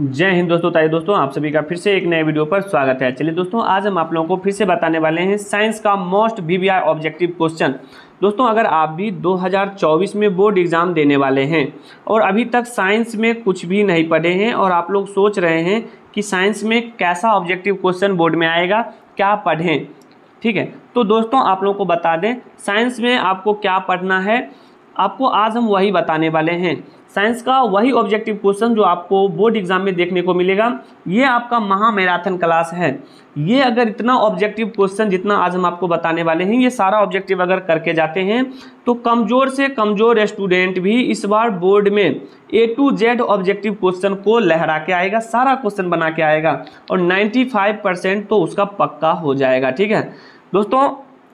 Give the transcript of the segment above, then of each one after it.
जय हिंद दोस्तों, ताई दोस्तों, आप सभी का फिर से एक नए वीडियो पर स्वागत है। चलिए दोस्तों, आज हम आप लोगों को फिर से बताने वाले हैं साइंस का मोस्ट वीवीआई ऑब्जेक्टिव क्वेश्चन। दोस्तों, अगर आप भी 2024 में बोर्ड एग्ज़ाम देने वाले हैं और अभी तक साइंस में कुछ भी नहीं पढ़े हैं और आप लोग सोच रहे हैं कि साइंस में कैसा ऑब्जेक्टिव क्वेश्चन बोर्ड में आएगा, क्या पढ़ें, ठीक है? तो दोस्तों, आप लोगों को बता दें, साइंस में आपको क्या पढ़ना है, आपको आज हम वही बताने वाले हैं। साइंस का वही ऑब्जेक्टिव क्वेश्चन जो आपको बोर्ड एग्ज़ाम में देखने को मिलेगा। ये आपका महा मैराथन क्लास है। ये अगर इतना ऑब्जेक्टिव क्वेश्चन जितना आज हम आपको बताने वाले हैं, ये सारा ऑब्जेक्टिव अगर करके जाते हैं तो कमज़ोर से कमज़ोर स्टूडेंट भी इस बार बोर्ड में A to Z objective question को लहरा के आएगा, सारा क्वेश्चन बना के आएगा, और 95 परसेंट तो उसका पक्का हो जाएगा, ठीक है? दोस्तों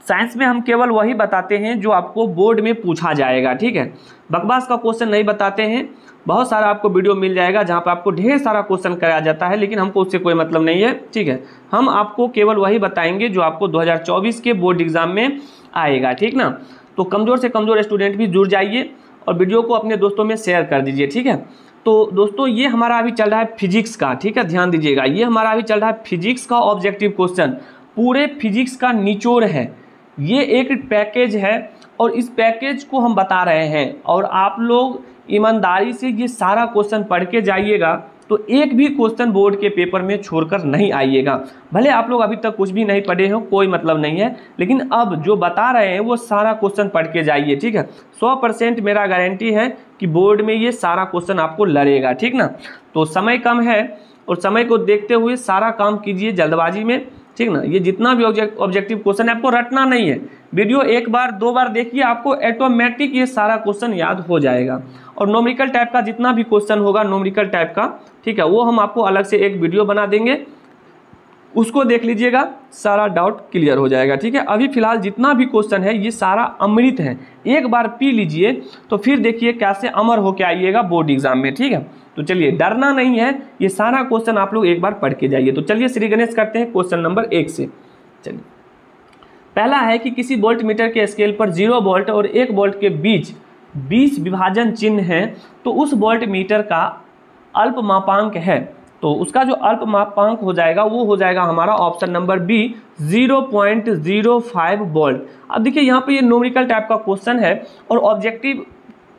साइंस में हम केवल वही बताते हैं जो आपको बोर्ड में पूछा जाएगा, ठीक है? बकवास का क्वेश्चन नहीं बताते हैं। बहुत सारा आपको वीडियो मिल जाएगा जहाँ पर आपको ढेर सारा क्वेश्चन कराया जाता है, लेकिन हमको उससे कोई मतलब नहीं है, ठीक है? हम आपको केवल वही बताएँगे जो आपको 2024 के बोर्ड एग्ज़ाम में आएगा, ठीक ना? तो कमज़ोर से कमज़ोर स्टूडेंट भी जुड़ जाइए और वीडियो को अपने दोस्तों में शेयर कर दीजिए, ठीक है? तो दोस्तों, ये हमारा अभी चल रहा है फिजिक्स का, ठीक है? ध्यान दीजिएगा, ये हमारा अभी चल रहा है फिजिक्स का ऑब्जेक्टिव क्वेश्चन। पूरे फिजिक्स का निचोड़ है। ये एक पैकेज है और इस पैकेज को हम बता रहे हैं। और आप लोग ईमानदारी से ये सारा क्वेश्चन पढ़ के जाइएगा तो एक भी क्वेश्चन बोर्ड के पेपर में छोड़कर नहीं आइएगा। भले आप लोग अभी तक कुछ भी नहीं पढ़े हो, कोई मतलब नहीं है, लेकिन अब जो बता रहे हैं वो सारा क्वेश्चन पढ़ के जाइए, ठीक है? सौ परसेंट मेरा गारंटी है कि बोर्ड में ये सारा क्वेश्चन आपको लड़ेगा ठीक ना? तो समय कम है और समय को देखते हुए सारा काम कीजिए जल्दबाजी में। ठीक ना? ये जितना भी ऑब्जेक्टिव क्वेश्चन है, आपको रटना नहीं है। वीडियो एक बार, दो बार देखिए, आपको ऑटोमेटिक ये सारा क्वेश्चन याद हो जाएगा। और नोमरिकल टाइप का जितना भी क्वेश्चन होगा नोमरिकल टाइप का, ठीक है, वो हम आपको अलग से एक वीडियो बना देंगे। उसको देख लीजिएगा, सारा डाउट क्लियर हो जाएगा, ठीक है? अभी फ़िलहाल जितना भी क्वेश्चन है, ये सारा अमृत है। एक बार पी लीजिए तो फिर देखिए कैसे अमर होके आइएगा बोर्ड एग्ज़ाम में, ठीक है? तो चलिए, डरना नहीं है, ये सारा क्वेश्चन आप लोग एक बार पढ़ के जाइए। तो चलिए, श्री गणेश करते हैं क्वेश्चन नंबर एक से। चलिए। पहला है कि किसी वोल्ट मीटर के स्केल पर ज़ीरो वोल्ट और एक वोल्ट के बीच बीस विभाजन चिन्ह है तो उस वोल्ट मीटर का अल्प मापांक है। तो उसका जो अल्प मापांक हो जाएगा, वो हो जाएगा हमारा option number B zero point zero five volt अब देखिए, यहाँ पे ये नोमरिकल टाइप का क्वेश्चन है और ऑब्जेक्टिव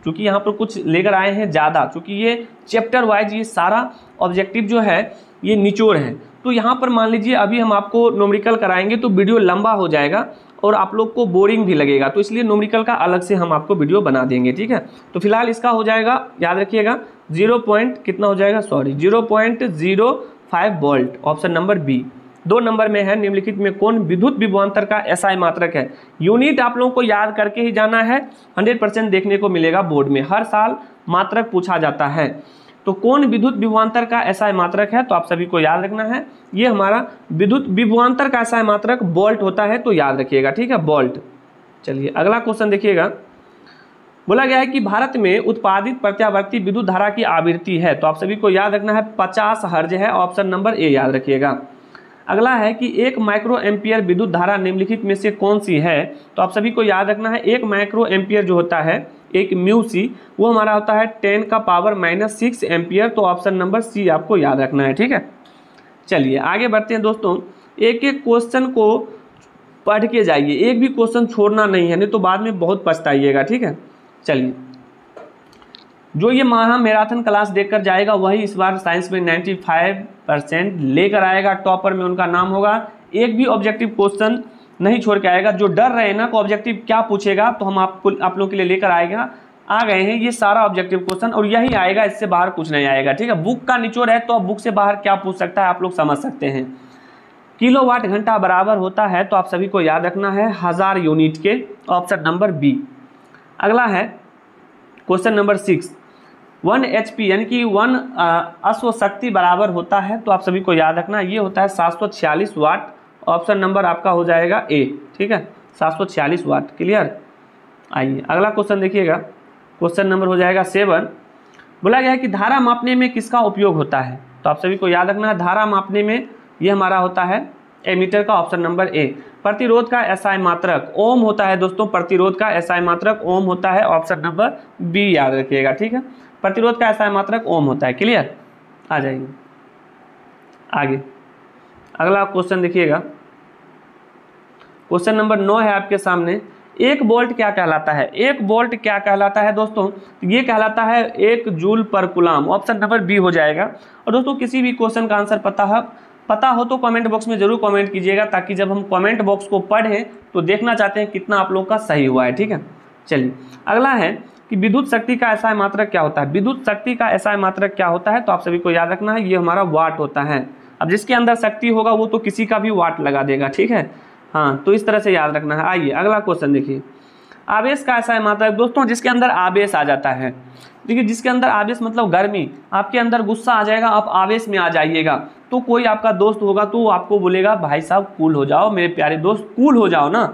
चूँकि यहाँ पर कुछ लेकर आए हैं ज़्यादा, चूँकि ये चैप्टर वाइज ये सारा ऑब्जेक्टिव जो है, ये निचोड़ है। तो यहाँ पर मान लीजिए, अभी हम आपको नोमरिकल कराएँगे तो वीडियो लंबा हो जाएगा। और आप लोग को बोरिंग भी लगेगा। तो इसलिए नोमरिकल का अलग से हम आपको वीडियो बना देंगे, ठीक है? तो फ़िलहाल इसका हो जाएगा, याद रखिएगा ज़ीरो पॉइंट कितना हो जाएगा? Sorry zero point zero five volt option number B दो नंबर में है, निम्नलिखित में कौन? विद्युत विभवांतर का ऐसा मात्रक है। यूनिट आप लोगों को याद करके ही जाना है हंड्रेड परसेंट देखने को मिलेगा बोर्ड में। हर साल मात्रक पूछा जाता है। तो कौन विद्युत विभवांतर का ऐसा मात्रक है? तो आप सभी को याद रखना है। ये हमारा विद्युत विभवांतर का ऐसा मात्रक बोल्ट होता है तो याद रखिएगा, ठीक है? बोल्ट। चलिए, अगला क्वेश्चन देखिएगा। बोला गया है कि भारत में उत्पादित प्रत्यावर्ती विद्युत धारा की आवृत्ति है तो आप सभी को याद रखना है, पचास हर्ज है, ऑप्शन नंबर ए याद रखिएगा। अगला है कि एक माइक्रो एम्पियर विद्युत धारा निम्नलिखित में से कौन सी है? तो आप सभी को याद रखना है, एक माइक्रो एम्पियर जो होता है एक म्यू सी वो हमारा होता है टेन का पावर माइनस सिक्स एम्पियर तो ऑप्शन नंबर सी आपको याद रखना है, ठीक है? चलिए, आगे बढ़ते हैं दोस्तों। एक एक क्वेश्चन को पढ़ के जाइए। एक भी क्वेश्चन छोड़ना नहीं है, नहीं तो बाद में बहुत पछताइएगा, ठीक है? चलिए। जो ये महा मैराथन क्लास देखकर जाएगा, वही इस बार साइंस में 95 परसेंट लेकर आएगा टॉपर में उनका नाम होगा। एक भी ऑब्जेक्टिव क्वेश्चन नहीं छोड़ के आएगा। जो डर रहे ना, को ऑब्जेक्टिव क्या पूछेगा तो हम आपको, आप लोगों के लिए लेकर आएगा। आ गए हैं, ये सारा ऑब्जेक्टिव क्वेश्चन और यही आएगा, इससे बाहर कुछ नहीं आएगा, ठीक है? बुक का निचोड़ है तो अब बुक से बाहर क्या पूछ सकता है, आप लोग समझ सकते हैं। किलो वाट घंटा बराबर होता है तो आप सभी को याद रखना है, हज़ार यूनिट के ऑप्शन नंबर बी अगला है question number six one H P यानी कि वन अश्व शक्ति बराबर होता है तो आप सभी को याद रखना, ये होता है सात सौ छियालीस वाट ऑप्शन नंबर आपका हो जाएगा ए ठीक है? सात सौ छियालीस वाट क्लियर आइए, अगला क्वेश्चन देखिएगा। क्वेश्चन नंबर हो जाएगा सेवन। बोला गया है कि धारा मापने में किसका उपयोग होता है? तो आप सभी को याद रखना है, धारा मापने में ये हमारा होता है एमीटर का ऑप्शन नंबर ए प्रतिरोध का एसआई मात्रक, ओम होता है दोस्तों, प्रतिरोध का एसआई मात्रक, ओम होता है ऑप्शन नंबर बी याद रखिएगा, ठीक है? प्रतिरोध का एसआई मात्रक, ओम होता है क्लियर आ जाएँगे आगे। अगला क्वेश्चन देखिएगा। क्वेश्चन नंबर नौ है आपके सामने। एक बोल्ट क्या कहलाता है? एक बोल्ट क्या कहलाता है दोस्तों? ये कहलाता है एक जूल पर गुलाम। ऑप्शन नंबर बी हो जाएगा। और दोस्तों, किसी भी क्वेश्चन का आंसर पता है, पता हो तो कमेंट बॉक्स में ज़रूर कमेंट कीजिएगा, ताकि जब हम कमेंट बॉक्स को पढ़ें तो देखना चाहते हैं कितना आप लोग का सही हुआ है, ठीक है? चलिए, अगला है कि विद्युत शक्ति का ऐसा मात्रक क्या होता है? विद्युत शक्ति का ऐसा मात्रक क्या होता है? तो आप सभी को याद रखना है, ये हमारा वाट होता है। अब जिसके अंदर शक्ति होगा, वो तो किसी का भी वाट लगा देगा, ठीक है? हाँ तो इस तरह से याद रखना है। आइए, अगला क्वेश्चन देखिए। आवेश का ऐसा मात्रक दोस्तों, जिसके अंदर आवेश आ जाता है। देखिए, जिसके अंदर आवेश मतलब गर्मी, आपके अंदर गुस्सा आ जाएगा, आप आवेश में आ जाइएगा। तो कोई आपका दोस्त होगा तो आपको बोलेगा, भाई साहब कूल हो जाओ, मेरे प्यारे दोस्त कूल हो जाओ ना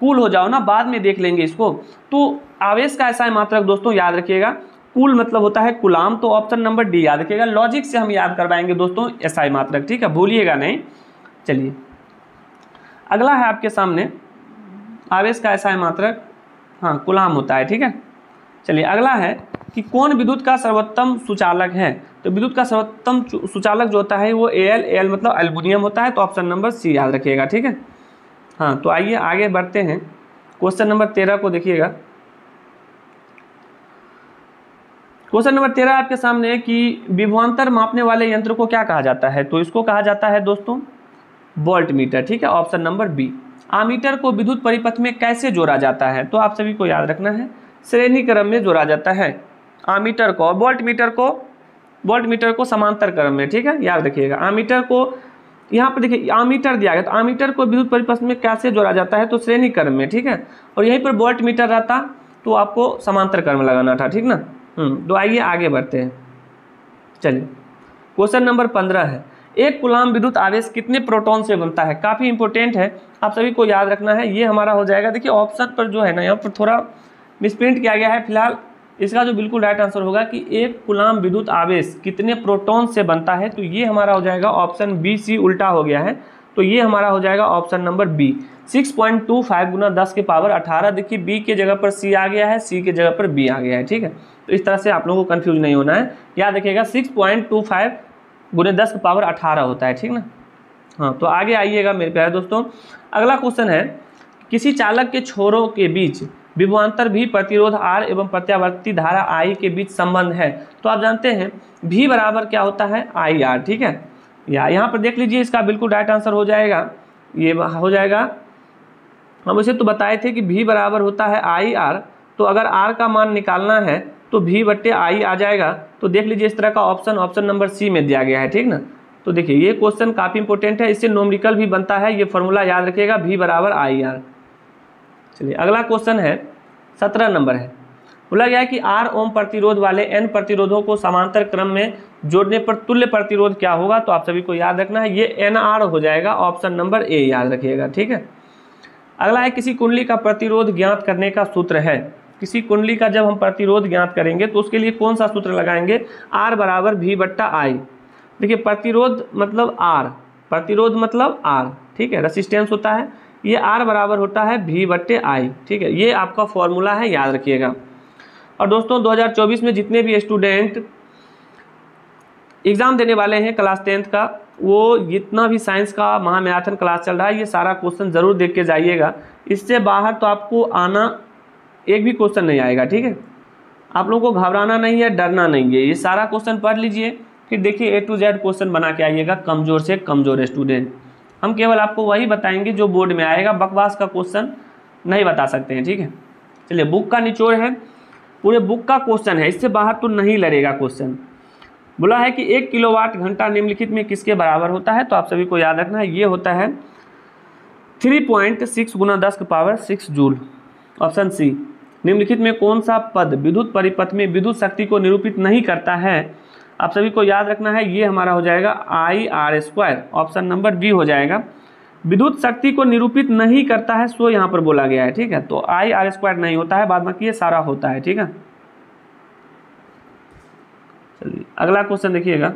कूल हो जाओ ना, बाद में देख लेंगे इसको। तो आवेश का ऐसा मात्रक दोस्तों, याद रखिएगा। कूल मतलब होता है गुलाम तो ऑप्शन नंबर डी याद रखिएगा। लॉजिक से हम याद करवाएँगे, दोस्तों ऐसा मात्रक, ठीक है? भूलिएगा नहीं। चलिए। अगला है आपके सामने। आवेश का ऐसा मात्रक। हाँ गुलाम होता है, ठीक है? चलिए, अगला है कि कौन विद्युत का सर्वोत्तम सुचालक है? तो विद्युत का सर्वोत्तम सुचालक जो होता है वो ए एल एल मतलब एल्बुनियम होता है तो ऑप्शन नंबर सी याद रखिएगा, ठीक है? हाँ तो आइए आगे बढ़ते हैं। क्वेश्चन नंबर तेरह को देखिएगा। क्वेश्चन नंबर तेरह आपके सामने है कि विभवांतर मापने वाले यंत्र को क्या कहा जाता है? तो इसको कहा जाता है, दोस्तों वोल्ट मीटर ठीक है? Option number B. आमीटर को विद्युत परिपथ में कैसे जोड़ा जाता है? तो आप सभी को याद रखना है श्रेणी क्रम में जोड़ा जाता है। आमीटर को और वोल्ट मीटर को वोल्ट मीटर को समांतर क्रम में, ठीक है? याद रखिएगा। आमीटर को, यहाँ पर देखिए आमीटर दिया गया तो आमीटर को विद्युत परिपथ में कैसे जोड़ा जाता है? तो श्रेणी क्रम में, ठीक है? और यहीं पर वोल्ट मीटर रहता तो आपको समांतर क्रम लगाना था, ठीक ना? तो आइए आगे बढ़ते हैं। चलिए, क्वेश्चन नंबर पंद्रह है। एक गुलाम विद्युत आवेश कितने प्रोटॉन से बनता है? काफ़ी इंपॉर्टेंट है। आप सभी को याद रखना है, ये हमारा हो जाएगा। देखिए ऑप्शन पर जो है ना, यहाँ पर थोड़ा मिसप्रिंट किया गया है फ़िलहाल। इसका जो बिल्कुल राइट आंसर होगा कि एक गुलाम विद्युत आवेश कितने प्रोटॉन से बनता है? तो ये हमारा हो जाएगा ऑप्शन बी सी उल्टा हो गया है। तो ये हमारा हो जाएगा option number B six point two five गुना दस के पावर अठारह। देखिए बी के जगह पर सी आ गया है सी के जगह पर बी आ गया है, ठीक है? तो इस तरह से आप लोगों को कन्फ्यूज़ नहीं होना है। याद रखिएगा सिक्स पॉइंट टू फाइव गुने दस का पावर अठारह होता है, ठीक ना? हाँ तो आगे आइएगा मेरे प्यारे दोस्तों। अगला क्वेश्चन है, किसी चालक के छोरों के बीच विभवान्तर भी प्रतिरोध आर एवं प्रत्यावर्ती धारा आई के बीच संबंध है। तो आप जानते हैं भी बराबर क्या होता है? आई आर ठीक है? या यहाँ पर देख लीजिए, इसका बिल्कुल राइट आंसर हो जाएगा। ये हो जाएगा। हम उसे तो बताए थे कि भी बराबर होता है आई आर तो अगर आर का मान निकालना है तो भी बट्टे आई आ जाएगा। तो देख लीजिए इस तरह का ऑप्शन ऑप्शन नंबर सी में दिया गया है, ठीक ना? तो देखिए, ये क्वेश्चन काफ़ी इंपॉर्टेंट है। इससे नोमरिकल भी बनता है। ये फॉर्मूला याद रखिएगा भी बराबर आई आर चलिए, अगला क्वेश्चन है, सत्रह नंबर है। बोला गया है कि आर ओम प्रतिरोध वाले एन प्रतिरोधों को समांतर क्रम में जोड़ने पर तुल्य प्रतिरोध क्या होगा? तो आप सभी को याद रखना है, ये एन आर हो जाएगा। ऑप्शन नंबर ए याद रखिएगा, ठीक है? अगला है, किसी कुंडली का प्रतिरोध ज्ञात करने का सूत्र है। किसी कुंडली का जब हम प्रतिरोध ज्ञात करेंगे तो उसके लिए कौन सा सूत्र लगाएँगे? आर बराबर भी बट्टा आई देखिए, प्रतिरोध मतलब आर प्रतिरोध मतलब आर ठीक है? रसिस्टेंस होता है। ये आर बराबर होता है भी बट्टे आई ठीक है? ये आपका फॉर्मूला है, याद रखिएगा। और दोस्तों 2024 में जितने भी स्टूडेंट एग्ज़ाम देने वाले हैं क्लास टेंथ का, वो जितना भी साइंस का महामैराथन क्लास चल रहा है, ये सारा क्वेश्चन ज़रूर देख के जाइएगा। इससे बाहर तो आपको आना एक भी क्वेश्चन नहीं आएगा, ठीक है? आप लोगों को घबराना नहीं है, डरना नहीं है। ये सारा क्वेश्चन पढ़ लीजिए, फिर देखिए ए टू जेड क्वेश्चन बना के आइएगा, कमज़ोर से कमज़ोर स्टूडेंट हम केवल आपको वही बताएँगे जो बोर्ड में आएगा, बकवास का क्वेश्चन नहीं बता सकते हैं, ठीक है? चलिए बुक का निचोड़ है। पूरे बुक का क्वेश्चन है, इससे बाहर तो नहीं लड़ेगा क्वेश्चन बोला है कि एक किलोवाट घंटा निम्नलिखित में किसके बराबर होता है? तो आप सभी को याद रखना है, ये होता है थ्री पॉइंट सिक्स गुना दस के power six joule option C निम्नलिखित में कौन सा पद विद्युत परिपथ में विद्युत शक्ति को निरूपित नहीं करता है? आप सभी को याद रखना है, ये हमारा हो जाएगा I R square option number B हो जाएगा। विद्युत शक्ति को निरूपित नहीं करता है सो यहाँ पर बोला गया है, ठीक है? तो आई आर स्क्वायर नहीं होता है, बाद बाकी ये सारा होता है, ठीक है? चलिए, अगला क्वेश्चन देखिएगा।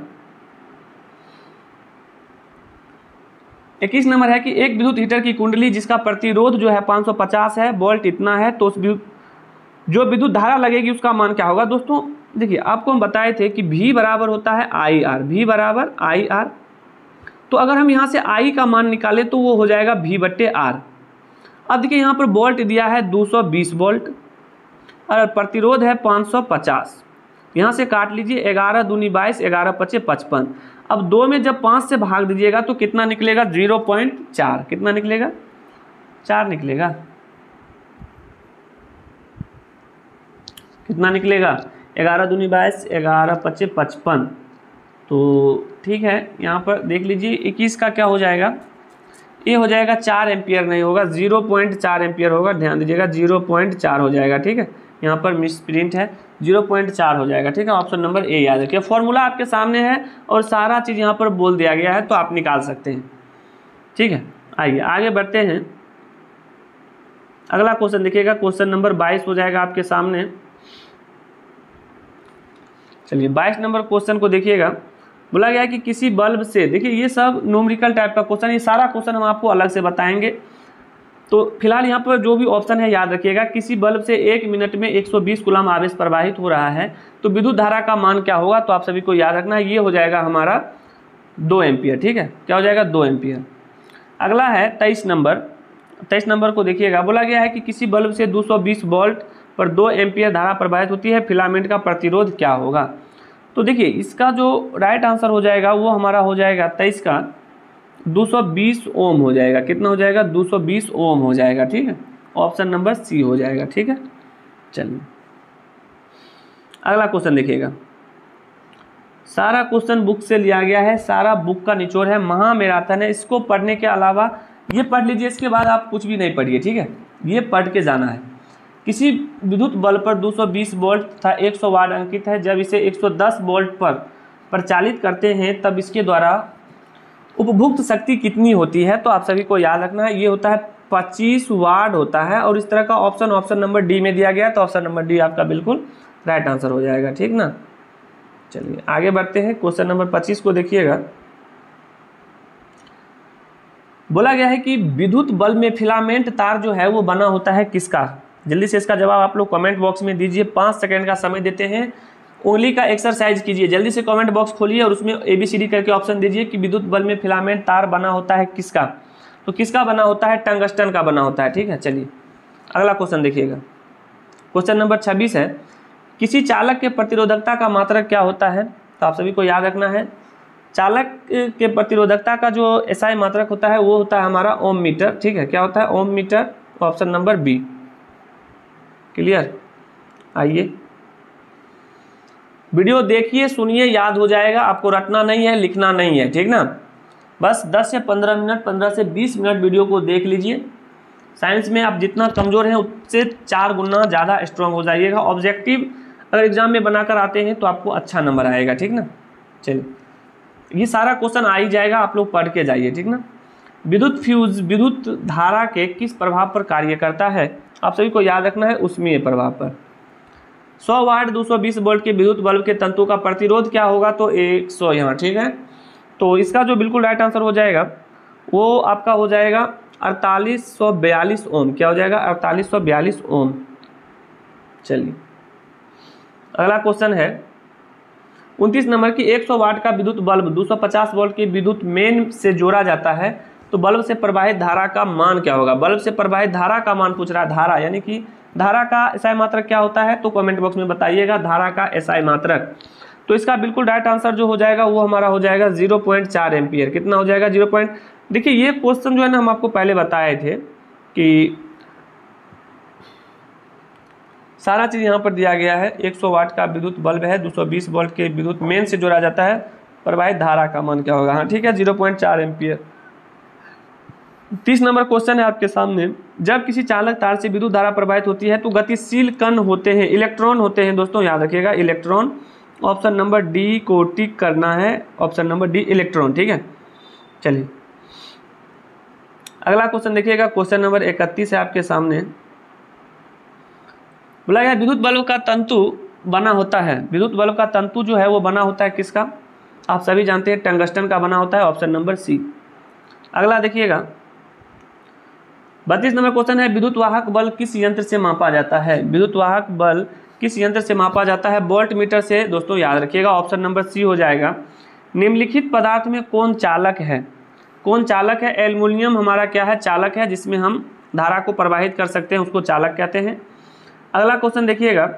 इक्कीस नंबर है कि एक विद्युत हीटर की कुंडली जिसका प्रतिरोध जो है 550 है, वोल्ट इतना है तो उस विद्युत जो विद्युत धारा लगेगी उसका मान क्या होगा? दोस्तों, देखिए, आपको हम बताए थे कि भी बराबर होता है आई आर भी बराबर आई आर तो अगर हम यहाँ से आई का मान निकालें तो वो हो जाएगा भी बट्टे आर अब देखिए, यहाँ पर वोल्ट दिया है 220 वोल्ट और प्रतिरोध है 550 यहाँ से काट लीजिए, ग्यारह दूनी बाईस, ग्यारह पचे पचपन। अब दो में जब पाँच से भाग दीजिएगा तो कितना निकलेगा? ज़ीरो पॉइंट चार। कितना निकलेगा? चार निकलेगा। कितना निकलेगा? ग्यारह दूनी बाईस, ग्यारह पच्चे पचपन। तो ठीक है, यहाँ पर देख लीजिए, इक्कीस का क्या हो जाएगा? ये हो जाएगा चार एम्पियर नहीं होगा, ज़ीरो पॉइंट चार एम्पियर होगा, ध्यान दीजिएगा, ज़ीरो पॉइंट चार हो जाएगा, ठीक है? यहाँ पर मिस प्रिंट है, ज़ीरो पॉइंट चार हो जाएगा, ठीक है? ऑप्शन नंबर ए याद रखिए। फॉर्मूला आपके सामने है और सारा चीज़ यहाँ पर बोल दिया गया है तो आप निकाल सकते हैं, ठीक है? आइए, आगे बढ़ते हैं। अगला क्वेश्चन देखिएगा, क्वेश्चन नंबर बाईस हो जाएगा आपके सामने। चलिए, बाईस नंबर क्वेश्चन को देखिएगा। बोला गया कि किसी बल्ब से, देखिए, ये सब न्यूमेरिकल टाइप का क्वेश्चन ये सारा क्वेश्चन हम आपको अलग से बताएँगे। तो फ़िलहाल यहाँ पर जो भी ऑप्शन है, याद रखिएगा, किसी बल्ब से एक मिनट में 120 गुलाम आवेश प्रवाहित हो रहा है। तो विद्युत धारा का मान क्या होगा तो आप सभी को याद रखना है ये हो जाएगा हमारा दो एम्पियर, ठीक है? क्या हो जाएगा, दो एम्पियर। अगला है तेईस नंबर। तेईस नंबर को देखिएगा। बोला गया है कि किसी बल्ब से 220 वोल्ट पर दो एम्पियर धारा प्रवाहित होती है, फिलामेंट का प्रतिरोध क्या होगा? तो देखिए, इसका जो राइट आंसर हो जाएगा, वो हमारा हो जाएगा तेईस का 220 ओम हो जाएगा। कितना हो जाएगा? 220 ओम हो जाएगा, ठीक है? ऑप्शन नंबर सी हो जाएगा, ठीक है? चलिए। अगला क्वेश्चन देखिएगा। सारा क्वेश्चन बुक से लिया गया है, सारा बुक का निचोड़ है, महामेराथन है। इसको पढ़ने के अलावा, ये पढ़ लीजिए, इसके बाद आप कुछ भी नहीं पढ़िए, ठीक है? ये पढ़ के जाना है। किसी विद्युत बल्ब पर 220 वोल्ट तथा 100 वाट अंकित है। जब इसे 110 वोल्ट पर प्रचालित करते हैं, तब इसके द्वारा उपभुक्त शक्ति कितनी होती है तो आप सभी को याद रखना है। ये होता है 25 वाट होता है और इस तरह का ऑप्शन ऑप्शन नंबर डी में दिया गया तो ऑप्शन नंबर डी आपका बिल्कुल राइट आंसर हो जाएगा, ठीक ना? चलिए, आगे बढ़ते हैं। क्वेश्चन नंबर पच्चीस को देखिएगा। बोला गया है कि विद्युत बल्ब में फिलामेंट तार जो है, वो बना होता है किसका? जल्दी से इसका जवाब आप लोग कमेंट बॉक्स में दीजिए। पाँच सेकंड का समय देते हैं। ओनली का एक्सरसाइज कीजिए। जल्दी से कमेंट बॉक्स खोलिए और उसमें ए बी सी डी करके ऑप्शन दीजिए कि विद्युत बल में फिलामेंट तार बना होता है किसका? तो किसका बना होता है? टंगस्टन का बना होता है। ठीक है, चलिए। अगला क्वेश्चन देखिएगा। क्वेश्चन नंबर छब्बीस है। किसी चालक के प्रतिरोधकता का मात्रक क्या होता है? तो आप सभी को याद रखना है। चालक के प्रतिरोधकता का जो एसआई मात्रक होता है, वो होता है हमारा ओम मीटर। ठीक है, क्या होता है? Ohmmeter option number B clear? आइए। वीडियो देखिए, सुनिए, याद हो जाएगा। आपको रटना नहीं है, लिखना नहीं है, ठीक ना? बस 10 से 15 मिनट 15 से 20 मिनट वीडियो को देख लीजिए। साइंस में आप जितना कमज़ोर हैं, उससे चार गुना ज़्यादा स्ट्रांग हो जाइएगा। ऑब्जेक्टिव अगर एग्ज़ाम में बनाकर आते हैं तो आपको अच्छा नंबर आएगा, ठीक ना? चलिए। ये सारा क्वेश्चन आ ही जाएगा, आप लोग पढ़ के जाइए, ठीक ना? विद्युत फ्यूज विद्युत धारा के किस प्रभाव पर कार्य करता है? आप सभी को याद रखना है उसमें प्रभाव पर। 100 वाट 220 वोल्ट के विद्युत बल्ब के तंतु का प्रतिरोध क्या होगा? तो 100 यहाँ, ठीक है? तो इसका जो बिल्कुल राइट आंसर हो जाएगा, वो आपका हो जाएगा अड़तालीस सौ बयालीस ओम। क्या हो जाएगा? अड़तालीस सौ बयालीस ओम। चलिए, अगला क्वेश्चन है। उनतीस नंबर की 100 वाट का विद्युत बल्ब 250 वोल्ट की विद्युत मेन से जोड़ा जाता है। तो बल्ब से प्रवाहित धारा का मान क्या होगा? बल्ब से प्रवाहित धारा का मान पूछ रहा है धारा, यानी कि धारा का एसआई मात्रक क्या होता है? तो कमेंट बॉक्स में बताइएगा धारा का एसआई मात्रक। तो इसका बिल्कुल राइट आंसर जो हो जाएगा, वो हमारा हो जाएगा ज़ीरो पॉइंट चार एम्पियर। कितना हो जाएगा ज़ीरो पॉइंट देखिए, ये क्वेश्चन जो है ना, हम आपको पहले बताए थे कि सारा चीज़ यहाँ पर दिया गया है। 100 वाट का विद्युत बल्ब है 220 वोल्ट के विद्युत मेन से जोड़ा जाता है। प्रवाहित धारा का मान क्या होगा? हाँ ठीक है ज़ीरो पॉइंट चार एम्पियर। तीस नंबर क्वेश्चन है आपके सामने। जब किसी चालक तार से विद्युत धारा प्रवाहित होती है तो गतिशील कण होते हैं, इलेक्ट्रॉन होते हैं। दोस्तों, याद रखिएगा, इलेक्ट्रॉन, ऑप्शन नंबर डी को टिक करना है, ऑप्शन नंबर डी इलेक्ट्रॉन, ठीक है? चलिए। अगला क्वेश्चन देखिएगा, क्वेश्चन नंबर इकतीस है आपके सामने। बोला गया विद्युत बल्ब का तंतु बना होता है। विद्युत बल्ब का तंतु जो है, वो बना होता है किसका? आप सभी जानते हैं, टंगस्टन का बना होता है, ऑप्शन नंबर सी। अगला देखिएगा बत्तीस नंबर क्वेश्चन है विद्युत वाहक बल किस यंत्र से मापा जाता है? विद्युत वाहक बल किस यंत्र से मापा जाता है? बोल्ट मीटर से, दोस्तों याद रखिएगा, ऑप्शन नंबर सी हो जाएगा। निम्नलिखित पदार्थ में कौन चालक है? कौन चालक है? एल्युमिनियम हमारा क्या है? चालक है, जिसमें हम धारा को प्रवाहित कर सकते हैं, उसको चालक कहते हैं। अगला क्वेश्चन देखिएगा।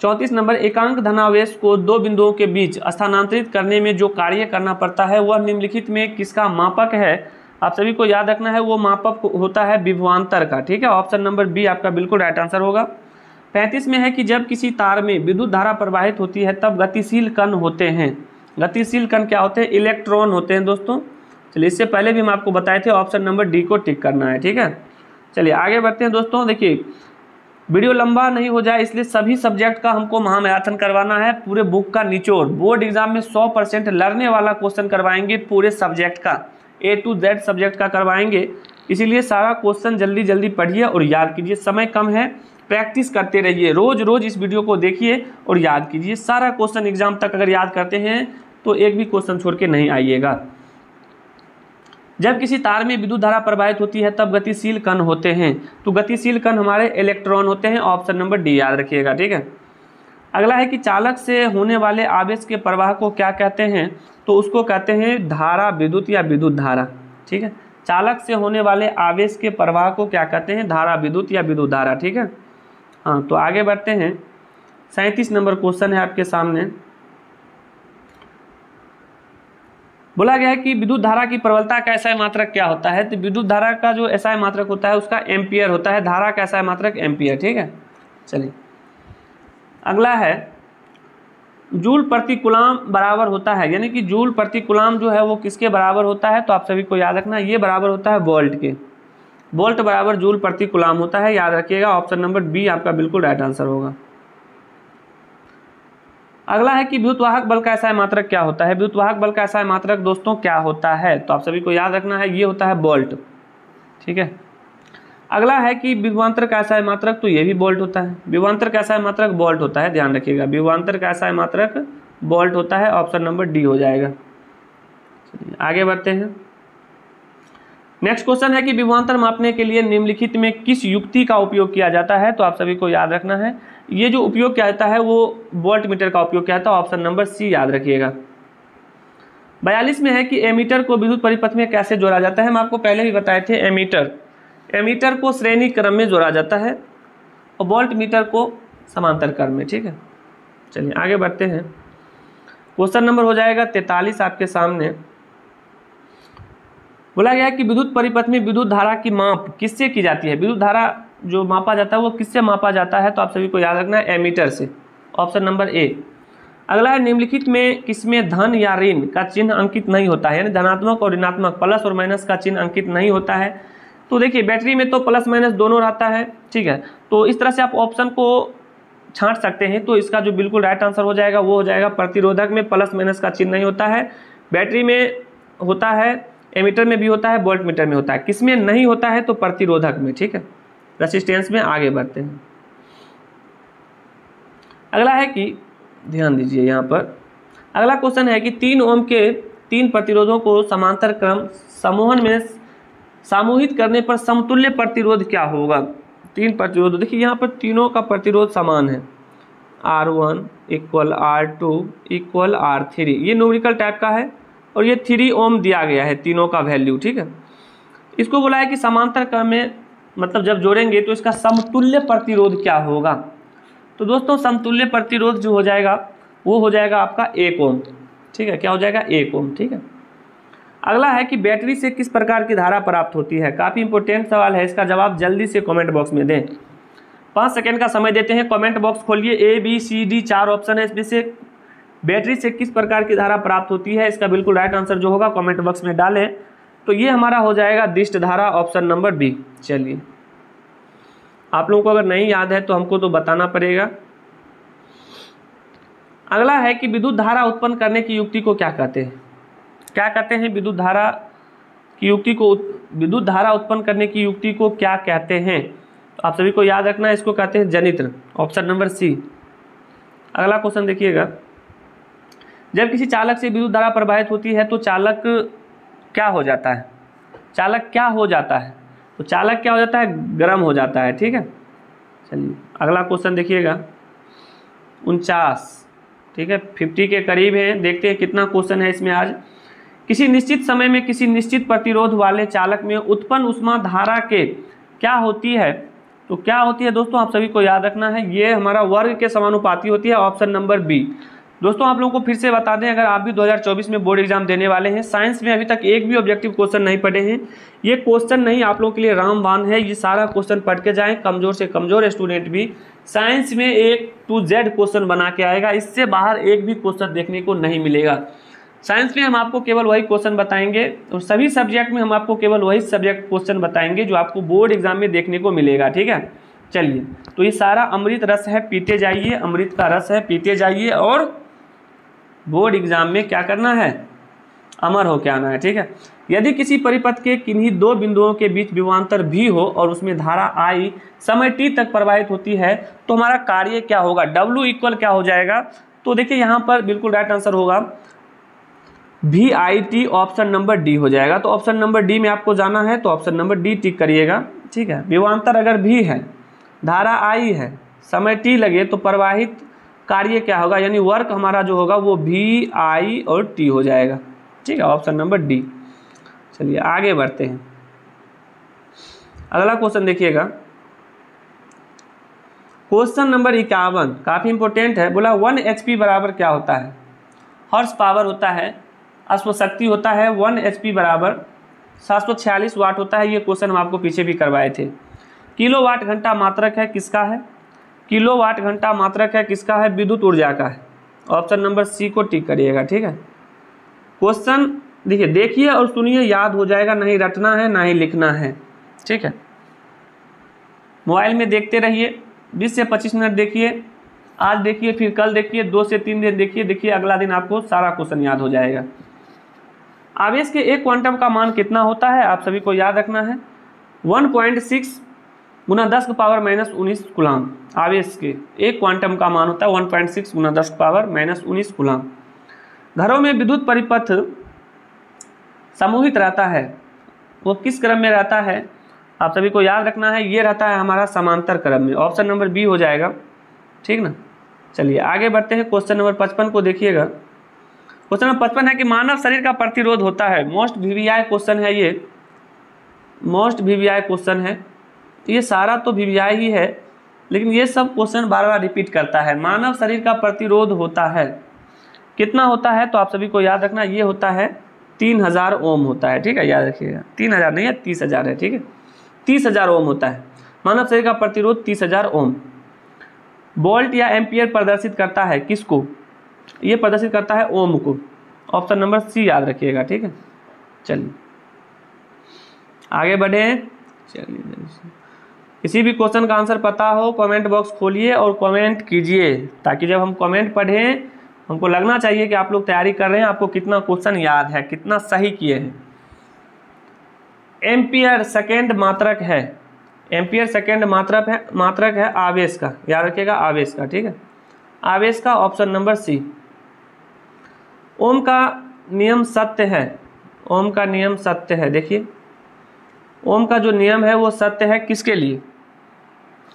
चौंतीस नंबर, एकांक धनावेश को दो बिंदुओं के बीच स्थानांतरित करने में जो कार्य करना पड़ता है, वह निम्नलिखित में किसका मापक है? आप सभी को याद रखना है, वो मापक होता है विभवान्तर का, ठीक है? ऑप्शन नंबर बी आपका बिल्कुल राइट आंसर होगा। पैंतीस में है कि जब किसी तार में विद्युत धारा प्रवाहित होती है, तब गतिशील कण होते हैं। गतिशील कण क्या होते हैं? इलेक्ट्रॉन होते हैं दोस्तों। चलिए, इससे पहले भी हम आपको बताए थे ऑप्शन नंबर डी को टिक करना है, ठीक है? चलिए, आगे बढ़ते हैं दोस्तों। देखिए, वीडियो लंबा नहीं हो जाए, इसलिए सभी सब्जेक्ट का हमको महामैराथन करवाना है। पूरे बुक का निचोड़ बोर्ड एग्ज़ाम में 100 परसेंट लड़ने वाला क्वेश्चन करवाएँगे पूरे सब्जेक्ट का। ए टू जेड सब्जेक्ट का करवाएँगे। इसीलिए सारा क्वेश्चन जल्दी जल्दी पढ़िए और याद कीजिए, समय कम है। प्रैक्टिस करते रहिए। रोज़ रोज़ इस वीडियो को देखिए और याद कीजिए। सारा क्वेश्चन एग्ज़ाम तक अगर याद करते हैं तो एक भी क्वेश्चन छोड़ के नहीं आइएगा। जब किसी तार में विद्युत धारा प्रवाहित होती है, तब गतिशील कण होते हैं। तो गतिशील कण हमारे इलेक्ट्रॉन होते हैं। ऑप्शन नंबर डी याद रखिएगा, ठीक है? अगला है कि चालक से होने वाले आवेश के प्रवाह को क्या कहते हैं? तो उसको कहते हैं धारा विद्युत या विद्युत धारा, ठीक है? चालक से होने वाले आवेश के प्रवाह को क्या कहते हैं? धारा विद्युत या विद्युत धारा, ठीक है? हाँ तो आगे बढ़ते हैं। सैंतीस नंबर क्वेश्चन है आपके सामने। बोला गया है कि विद्युत धारा की प्रबलता का ऐसा मात्रक क्या होता है? तो विद्युत धारा का जो ऐसा मात्रक होता है, उसका एम्पियर होता है। धारा का ऐसा मात्रक एम्पियर, ठीक है? चलिए। अगला है, जूल प्रति गुलाम बराबर होता है, यानी कि जूल प्रति गुलाम जो है वो किसके बराबर होता है? तो आप सभी को याद रखना, ये बराबर होता है वोल्ट के। वोल्ट बराबर जूल प्रति गुलाम होता है, याद रखिएगा, ऑप्शन नंबर बी आपका बिल्कुल राइट आंसर होगा। अगला है कि विद्युतवाहक बल का ऐसा मात्रक क्या होता है? विद्युतवाहक बल का ऐसा मात्रक दोस्तों क्या होता है? तो आप सभी को याद रखना है, ये होता है बोल्ट ठीक है? अगला है कि विभवान्तर का ऐसा मात्रक तो ये भी बोल्ट होता है। विभवान्तर का ऐसा मात्रक, बोल्ट होता है, ध्यान रखिएगा। विभवान्तर का ऐसा मात्रक, बोल्ट होता है, ऑप्शन नंबर डी हो जाएगा। आगे बढ़ते हैं। नेक्स्ट क्वेश्चन है कि विभवान्तर मापने के लिए निम्नलिखित में किस युक्ति का उपयोग किया जाता है? तो आप सभी को याद रखना है। ये जो उपयोग किया जाता है, वो वोल्ट मीटर का उपयोग क्या है। ऑप्शन नंबर सी याद रखिएगा। बयालीस में है कि एमीटर को विद्युत परिपथ में कैसे जोड़ा जाता है? हम आपको पहले भी बताए थे, एमीटर। एमीटर को श्रेणी क्रम में जोड़ा जाता है और वोल्ट मीटर को समांतर क्रम में, ठीक है? चलिए, आगे बढ़ते हैं। क्वेश्चन नंबर हो जाएगा तैतालीस आपके सामने। बोला गया कि विद्युत परिपथ में विद्युत धारा की माप किससे की जाती है? विद्युत धारा जो मापा जाता है वो किससे मापा जाता है? तो आप सभी को याद रखना है एमीटर से। ऑप्शन नंबर ए, अगला है, निम्नलिखित में किसमें धन या ऋण का चिन्ह अंकित नहीं होता है? यानी धनात्मक और ऋणात्मक, प्लस और माइनस का चिन्ह अंकित नहीं होता है। तो देखिए बैटरी में तो प्लस माइनस दोनों रहता है, ठीक है? तो इस तरह से आप ऑप्शन को छांट सकते हैं तो इसका जो बिल्कुल राइट आंसर हो जाएगा, वो हो जाएगा प्रतिरोधक में प्लस माइनस का चिन्ह नहीं होता है। बैटरी में होता है एमीटर में भी होता है वोल्ट मीटर में होता है। किसमें नहीं होता है तो प्रतिरोधक में, ठीक है? रसिस्टेंस में आगे बढ़ते हैं। अगला है कि, ध्यान दीजिए यहाँ पर, अगला क्वेश्चन है कि तीन ओम के तीन प्रतिरोधों को समांतर क्रम, समूहन में सामूहित करने पर समतुल्य प्रतिरोध क्या होगा? तीन प्रतिरोध। देखिए, यहाँ पर तीनों का प्रतिरोध समान है। R one equal R two equal R three ये न्यूमेरिकल टाइप का है और ये थ्री ओम दिया गया है, तीनों का वैल्यू ठीक है? इसको बोला है कि समांतर क्रम में मतलब जब जोड़ेंगे तो इसका समतुल्य प्रतिरोध क्या होगा? तो दोस्तों, समतुल्य प्रतिरोध जो हो जाएगा, वो हो जाएगा आपका एक ओम ठीक है? क्या हो जाएगा? एक ओम ठीक है? अगला है कि बैटरी से किस प्रकार की धारा प्राप्त होती है? काफ़ी इंपॉर्टेंट सवाल है। इसका जवाब जल्दी से कमेंट बॉक्स में दें। पाँच सेकेंड का समय देते हैं। कमेंट बॉक्स खोलिए। ए बी सी डी चार ऑप्शन है। इसमें से बैटरी से किस प्रकार की धारा प्राप्त होती है? इसका बिल्कुल राइट आंसर जो होगा कमेंट बॉक्स में डालें। तो ये हमारा हो जाएगा दिष्ट धारा ऑप्शन नंबर बी चलिए। आप लोगों को अगर नहीं याद है तो हमको तो बताना पड़ेगा। अगला है कि विद्युत धारा उत्पन्न करने की युक्ति को क्या कहते हैं? क्या कहते हैं विद्युत धारा की युक्ति को विद्युत धारा उत्पन्न करने की युक्ति को क्या कहते हैं? तो आप सभी को याद रखना है, इसको कहते हैं जनित्र ऑप्शन नंबर सी। अगला क्वेश्चन देखिएगा। जब किसी चालक से विद्युत धारा प्रवाहित होती है तो चालक क्या हो जाता है? चालक क्या हो जाता है? तो चालक क्या हो जाता है? गर्म हो जाता है, ठीक है? चलिए, अगला क्वेश्चन देखिएगा। उनचास, ठीक है? फिफ्टी के करीब है, देखते हैं कितना क्वेश्चन है इसमें आज। किसी निश्चित समय में किसी निश्चित प्रतिरोध वाले चालक में उत्पन्न उष्मा धारा के क्या होती है? तो क्या होती है दोस्तों, आप सभी को याद रखना है, ये हमारा वर्ग के समानुपाती होती है, ऑप्शन नंबर बी। दोस्तों, आप लोगों को फिर से बता दें, अगर आप भी 2024 में बोर्ड एग्ज़ाम देने वाले हैं, साइंस में अभी तक एक भी ऑब्जेक्टिव क्वेश्चन नहीं पढ़े हैं, ये क्वेश्चन नहीं आप लोगों के लिए रामबान है, ये सारा क्वेश्चन पढ़ के जाएँ, कमज़ोर से कमज़ोर स्टूडेंट भी, साइंस में एक टू जेड क्वेश्चन बना के आएगा, इससे बाहर एक भी क्वेश्चन देखने को नहीं मिलेगा। साइंस में हम आपको केवल वही क्वेश्चन बताएँगे और सभी सब्जेक्ट में हम आपको केवल वही सब्जेक्ट क्वेश्चन बताएँगे जो आपको बोर्ड एग्ज़ाम में देखने को मिलेगा, ठीक है? चलिए तो ये सारा अमृत रस है, पीते जाइए, अमृत का रस है, पीते जाइए और बोर्ड एग्ज़ाम में क्या करना है? अमर हो क्या आना है, ठीक है? यदि किसी परिपथ के किन्हीं दो बिंदुओं के बीच विवांतर भी हो और उसमें धारा आई समय टी तक प्रवाहित होती है तो हमारा कार्य क्या होगा? डब्ल्यू इक्वल क्या हो जाएगा? तो देखिए, यहाँ पर बिल्कुल राइट आंसर होगा। V I T option number D हो जाएगा। तो ऑप्शन नंबर डी में आपको जाना है तो ऑप्शन नंबर डी टिक करिएगा। ठीक है? विवांतर अगर भी है, धारा आई है, समय टी लगे तो प्रवाहित कार्य क्या होगा? यानी वर्क हमारा जो होगा, वो वी आई और टी हो जाएगा। ठीक है? Option number D. चलिए, आगे बढ़ते हैं। अगला क्वेश्चन देखिएगा। क्वेश्चन नंबर इक्यावन, काफ़ी इंपॉर्टेंट है। बोला, वन एच बराबर क्या होता है? हॉर्स पावर होता है अश्वशक्ति होता है, वन एच पी बराबर सात सौ छियालीस वाट होता है, ये क्वेश्चन हम आपको पीछे भी करवाए थे। किलो वाट घंटा मात्रक है किसका है? किलो वाट घंटा मात्रक है किसका है? विद्युत ऊर्जा का है। ऑप्शन नंबर सी को टिक करिएगा, ठीक है? क्वेश्चन, देखिए देखिए और सुनिए, याद हो जाएगा, नहीं रटना है, ना ही लिखना है, ठीक है? मोबाइल में देखते रहिए 20 से 25 मिनट देखिए, आज देखिए, फिर कल देखिए, दो से तीन दिन देखिए देखिए, अगला दिन आपको सारा क्वेश्चन याद हो जाएगा। आवेश के एक क्वांटम का मान कितना होता है? आप सभी को याद रखना है। 1.6 पॉइंट सिक्स गुना दस का पावर माइनस उन्नीस गुलाम आवेश के एक क्वांटम का मान होता है 1.6 पॉइंट सिक्स गुना दस पावर माइनस उन्नीस गुलाम घरों में विद्युत परिपथ समूहित रहता है। वो किस क्रम में रहता है? आप सभी को याद रखना है, ये रहता है हमारा समांतर क्रम में। ऑप्शन नंबर बी हो जाएगा। ठीक ना? चलिए, आगे बढ़ते हैं। क्वेश्चन नंबर पचपन को देखिएगा। क्वेश्चन नंबर पचपन है कि मानव शरीर का प्रतिरोध होता है। मोस्ट वीवीआई क्वेश्चन है ये। मोस्ट वीवीआई क्वेश्चन है। तो ये सारा तो वीवीआई ही है, लेकिन ये सब क्वेश्चन बार बार रिपीट करता है। मानव शरीर का प्रतिरोध होता है। कितना होता है तो आप सभी को याद रखना, ये होता है तीन हज़ार ओम होता है, ठीक है? याद रखिएगा। तीन हज़ार नहीं है, तीस हज़ार है, ठीक है? तीस हज़ार ओम होता है। मानव शरीर का प्रतिरोध तीस हज़ार ओम। बोल्ट या एम्पियर प्रदर्शित करता है किसको? ये प्रदर्शित करता है ओम को। ऑप्शन नंबर सी याद रखिएगा, ठीक है? चलिए। आगे बढ़े। चलिए। किसी भी क्वेश्चन का आंसर पता हो कमेंट बॉक्स खोलिए और कमेंट कीजिए, ताकि जब हम कमेंट पढ़ें, हमको लगना चाहिए कि आप लोग तैयारी कर रहे हैं, आपको कितना क्वेश्चन याद है, कितना सही किए हैं। एम्पियर सेकेंड मात्रक है। एम्पियर सेकेंड मात्रक है मात्रक है आवेश का। याद रखिएगा, आवेश का, ठीक है? आवेश का ऑप्शन नंबर सी ओम का नियम सत्य है। ओम का नियम सत्य है। देखिए। ओम का जो नियम है वो सत्य है किसके लिए?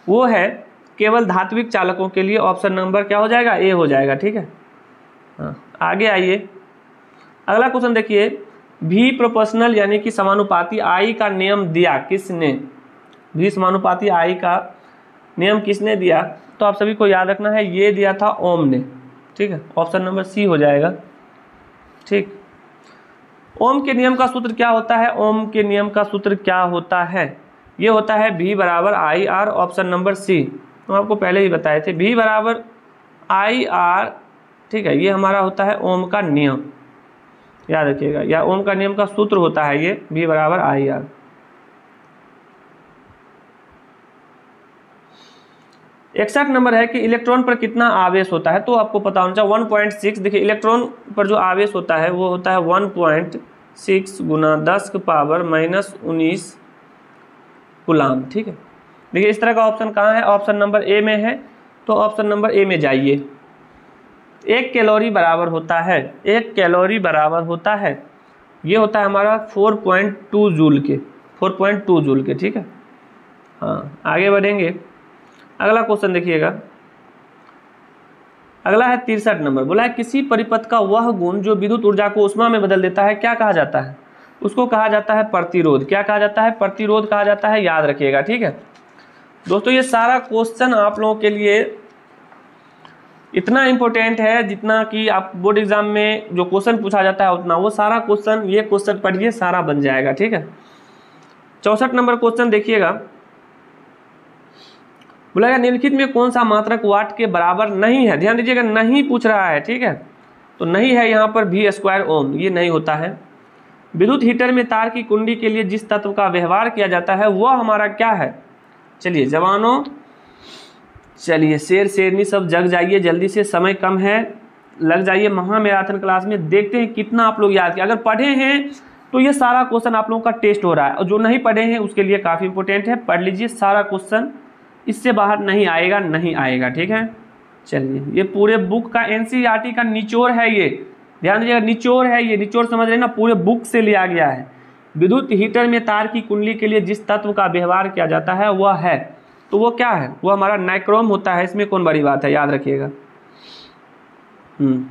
वो है केवल धात्विक चालकों के लिए ऑप्शन नंबर क्या हो जाएगा? ए हो जाएगा। ठीक है? हाँ आगे आइए। अगला क्वेश्चन देखिए। भी प्रोपोर्शनल यानी कि समानुपाती आई का नियम दिया किसने? भी समानुपाती आई का नियम किसने दिया? तो आप सभी को याद रखना है, ये दिया था ओम ने। ठीक है? ऑप्शन नंबर सी हो जाएगा। ठीक। ओम के नियम का सूत्र क्या होता है? ओम के नियम का सूत्र क्या होता है? ये होता है भी बराबर I R, option number C. हम आपको पहले ही बताए थे भी बराबर आई आर। ठीक है, ये हमारा होता है ओम का नियम। याद रखिएगा, या ओम का नियम का सूत्र होता है ये भी बराबर आई आर। इकसठ नंबर है कि इलेक्ट्रॉन पर कितना आवेश होता है तो आपको पता होना चाहिए वन पॉइंट सिक्स देखिए, इलेक्ट्रॉन पर जो आवेश होता है, वो होता है वन पॉइंट सिक्स गुना दस के पावर माइनस उन्नीस गुलाम, ठीक है? देखिए, इस तरह का ऑप्शन कहाँ है? ऑप्शन नंबर ए में है तो ऑप्शन नंबर ए में जाइए। एक कैलोरी बराबर होता है, एक कैलोरी बराबर होता है, ये होता है हमारा फोर पॉइंट टू जूल के फोर पॉइंट टू जूल के, ठीक है? हाँ आगे बढ़ेंगे। अगला क्वेश्चन देखिएगा। अगला है तिरसठ नंबर। बोला है, किसी परिपथ का वह गुण जो विद्युत ऊर्जा को उष्मा में बदल देता है, क्या कहा जाता है? उसको कहा जाता है प्रतिरोध। क्या कहा जाता है? प्रतिरोध कहा जाता है, याद रखिएगा, ठीक है? दोस्तों, ये सारा क्वेश्चन आप लोगों के लिए इतना इम्पोर्टेंट है, जितना कि आप बोर्ड एग्ज़ाम में जो क्वेश्चन पूछा जाता है, उतना वो सारा क्वेश्चन, ये क्वेश्चन पढ़िए, सारा बन जाएगा, ठीक है? चौसठ नंबर क्वेश्चन देखिएगा। बोला निम्नलिखित में कौन सा मात्रक वाट के बराबर नहीं है? ध्यान दीजिएगा नहीं पूछ रहा है, ठीक है तो नहीं है यहाँ पर भी स्क्वायर ओम ये नहीं होता है। विद्युत हीटर में तार की कुंडी के लिए जिस तत्व का व्यवहार किया जाता है, वह हमारा क्या है? चलिए, जवानों, चलिए, शेर शेरनी सब जग जाइए, जल्दी से समय कम है, लग जाइए, महामेराथन क्लास में देखते हैं कितना आप लोग याद किया। अगर पढ़े हैं तो ये सारा क्वेश्चन आप लोगों का टेस्ट हो रहा है, और जो नहीं पढ़े हैं, उसके लिए काफ़ी इंपॉर्टेंट है, पढ़ लीजिए सारा क्वेश्चन। इससे बाहर नहीं आएगा नहीं आएगा, ठीक है? चलिए, ये पूरे बुक का एन e का निचोड़ है ये। ध्यान दीजिएगा, निचोड़ है ये, निचोड़ समझ रहे ना, पूरे बुक से लिया गया है। विद्युत हीटर में तार की कुंडली के लिए जिस तत्व का व्यवहार किया जाता है, वह है। तो वो क्या है? वो हमारा नाइक्रोम होता है, इसमें कौन बड़ी बात है, याद रखिएगा। हम्म।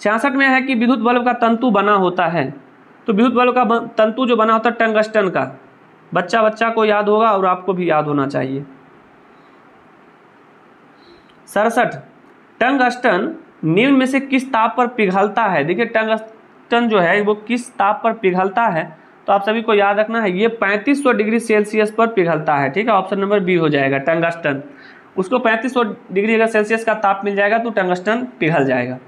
छियासठ में है कि विद्युत बल्ब का तंतु बना होता है। तो विद्युत बल्ब का तंतु जो बना होता है, टंगस्टन का। बच्चा बच्चा को याद होगा और आपको भी याद होना चाहिए। सड़सठ। टंगस्टन निम्न में से किस ताप पर पिघलता है? देखिए, टंगस्टन जो है, वो किस ताप पर पिघलता है? तो आप सभी को याद रखना है, ये 3500 डिग्री सेल्सियस पर पिघलता है, ठीक है? ऑप्शन नंबर बी हो जाएगा, टंगस्टन। उसको 3500 डिग्री अगर सेल्सियस का ताप मिल जाएगा तो टंगस्टन पिघल जाएगा।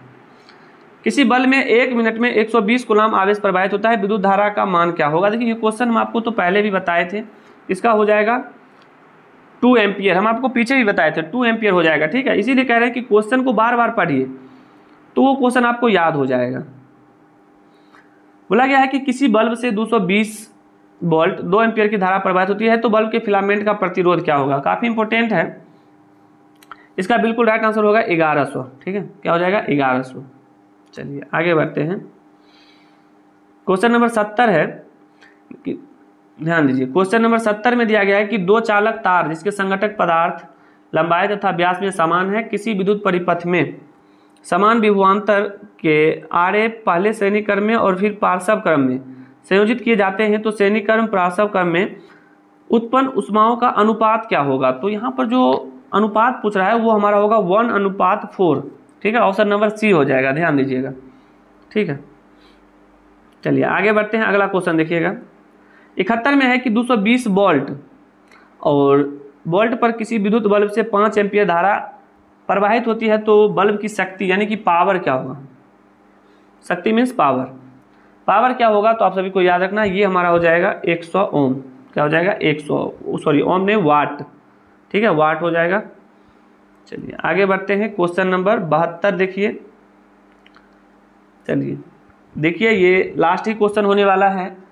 किसी बल में एक मिनट में 120 गुलाम आवेश प्रवाहित होता है, विद्युत धारा का मान क्या होगा? देखिए, ये क्वेश्चन हम आपको तो पहले भी बताए थे, इसका हो जाएगा टू एम्पियर, हम आपको पीछे भी बताए थे, टू एम्पियर हो जाएगा, ठीक है? इसीलिए कह रहे हैं कि क्वेश्चन को बार बार पढ़िए तो वो क्वेश्चन आपको याद हो जाएगा। बोला गया है कि किसी बल्ब से 220 वोल्ट दो एम्पियर की धारा प्रवाहित होती है तो बल्ब के फिलामेंट का प्रतिरोध क्या होगा? काफ़ी इंपॉर्टेंट है। इसका बिल्कुल राइट आंसर होगा 1100 ठीक है? क्या हो जाएगा? 1100 चलिए, आगे बढ़ते हैं। क्वेश्चन नंबर सत्तर है कि ध्यान दीजिए। क्वेश्चन नंबर सत्तर में दिया गया है कि दो चालक तार, जिसके संगठक पदार्थ, लंबाई तथा व्यास में समान है, किसी विद्युत परिपथ में? समान विभवान्तर के आरे पहले श्रेणी क्रम में और फिर पार्श्व क्रम में। संयोजित किए जाते हैं तो श्रेणी क्रम, पार्श्व क्रम में उत्पन्न उष्माओं का अनुपात क्या होगा? तो यहाँ पर जो अनुपात पूछ रहा है, वो हमारा होगा वन अनुपात फोर। ठीक है, ऑप्शन नंबर सी हो जाएगा, ध्यान दीजिएगा। ठीक है। चलिए, आगे बढ़ते हैं, अगला क्वेश्चन देखिएगा। इकहत्तर में है कि 220 वोल्ट। और वोल्ट पर किसी विद्युत बल्ब से पाँच एम्पियर धारा प्रवाहित होती है तो बल्ब की शक्ति, यानी कि पावर क्या होगा? शक्ति मीन्स पावर पावर क्या होगा? तो आप सभी को याद रखना, ये हमारा हो जाएगा 100 ओम। क्या हो जाएगा? 100 सॉरी, ओम नहीं, वाट। ठीक है, वाट हो जाएगा। चलिए, आगे बढ़ते हैं। क्वेश्चन नंबर बहत्तर देखिए। चलिए, देखिए, ये लास्ट ही क्वेश्चन होने वाला है।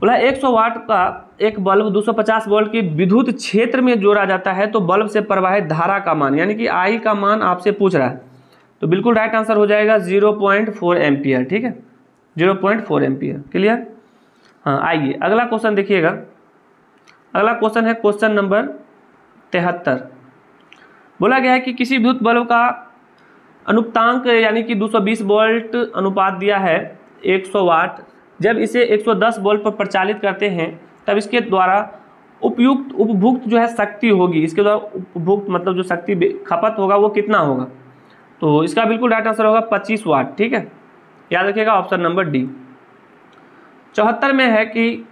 बोला 100 वाट का एक बल्ब 250 वोल्ट की विद्युत क्षेत्र में जोड़ा जाता है तो बल्ब से प्रवाहित धारा का मान, यानी कि आई का मान आपसे पूछ रहा है। तो बिल्कुल राइट आंसर हो जाएगा 0.4 एम्पियर ठीक है? 0.4 एम्पियर क्लियर हाँ आइए, अगला क्वेश्चन देखिएगा। अगला क्वेश्चन है क्वेश्चन नंबर तिहत्तर। बोला गया है कि किसी विद्युत बल्ब का अनुपातांक, यानी कि 220 वोल्ट अनुपात दिया है 100 वाट जब इसे 110 वोल्ट पर प्रचालित करते हैं, तब इसके द्वारा उपयुक्त उपभुक्त जो है शक्ति होगी। इसके द्वारा उपभुक्त मतलब जो शक्ति खपत होगा, वो कितना होगा? तो इसका बिल्कुल राइट आंसर होगा 25 वाट, ठीक है? याद रखिएगा ऑप्शन नंबर डी। चौहत्तर में है कि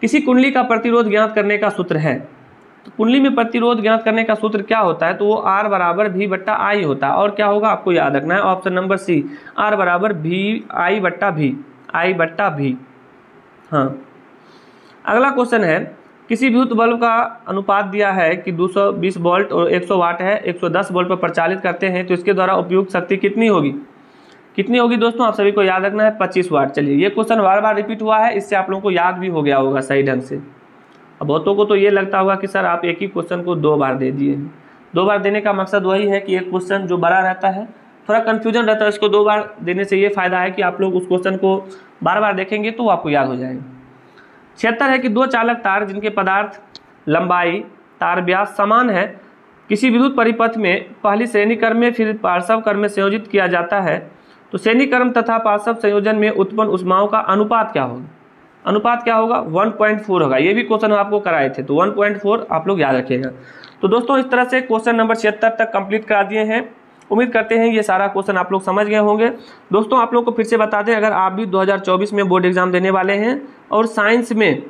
किसी कुंडली का प्रतिरोध ज्ञात करने का सूत्र है। तो कुंडली में प्रतिरोध ज्ञात करने का सूत्र क्या होता है? तो वो आर बराबर भी बट्टा आई होता है। और क्या होगा? आपको याद रखना है ऑप्शन नंबर सी आर बराबर भी आई बट्टा भी आई बट्टा भी हाँ। अगला क्वेश्चन है, किसी विद्युत बल्ब का अनुपात दिया है कि 220 वोल्ट और 100 वाट है 110 वोल्ट पर प्रचालित करते हैं तो इसके द्वारा उपयुक्त शक्ति कितनी होगी? कितनी होगी दोस्तों? आप सभी को याद रखना है 25 वाट चलिए, ये क्वेश्चन बार बार रिपीट हुआ है, इससे आप लोगों को याद भी हो गया होगा सही ढंग से। बहुतों को तो ये लगता होगा कि सर आप एक ही क्वेश्चन को दो बार दे दिए। दो बार देने का मकसद वही है कि एक क्वेश्चन जो बड़ा रहता है, थोड़ा कन्फ्यूज़न रहता है इसको दो बार देने से ये फ़ायदा है कि आप लोग उस क्वेश्चन को बार बार देखेंगे तो आपको याद हो जाएगा। छिहत्तर है कि दो चालक तार जिनके पदार्थ, लंबाई, तार व्यास समान है, किसी विद्युत परिपथ में पहली श्रेणी क्रम में फिर पार्श्व क्रम में संयोजित किया जाता है तो श्रेणी क्रम तथा पार्श्व संयोजन में उत्पन्न उष्माओं का अनुपात क्या होगा? अनुपात क्या होगा? 1.4 होगा। ये भी क्वेश्चन आपको कराए थे तो 1.4 आप लोग याद रखिएगा। तो दोस्तों, इस तरह से क्वेश्चन नंबर छिहत्तर तक कंप्लीट करा दिए हैं। उम्मीद करते हैं ये सारा क्वेश्चन आप लोग समझ गए होंगे। दोस्तों, आप लोग को फिर से बता दें, अगर आप भी 2024 में बोर्ड एग्ज़ाम देने वाले हैं और साइंस में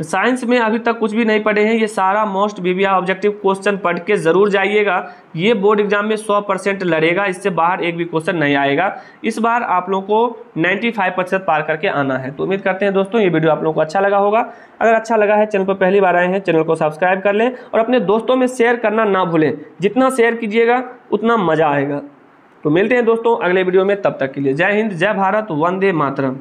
साइंस में अभी तक कुछ भी नहीं पढ़े हैं, ये सारा मोस्ट वीवीआई ऑब्जेक्टिव क्वेश्चन पढ़ के ज़रूर जाइएगा। ये बोर्ड एग्ज़ाम में 100 परसेंट लड़ेगा, इससे बाहर एक भी क्वेश्चन नहीं आएगा। इस बार आप लोगों को 95 प्रतिशत पार करके आना है। तो उम्मीद करते हैं दोस्तों, ये वीडियो आप लोगों को अच्छा लगा होगा। अगर अच्छा लगा है, चैनल पर पहली बार आए हैं, चैनल को सब्सक्राइब कर लें और अपने दोस्तों में शेयर करना ना भूलें। जितना शेयर कीजिएगा, उतना मज़ा आएगा। तो मिलते हैं दोस्तों अगले वीडियो में, तब तक के लिए जय हिंद, जय भारत, वंदे मातरम।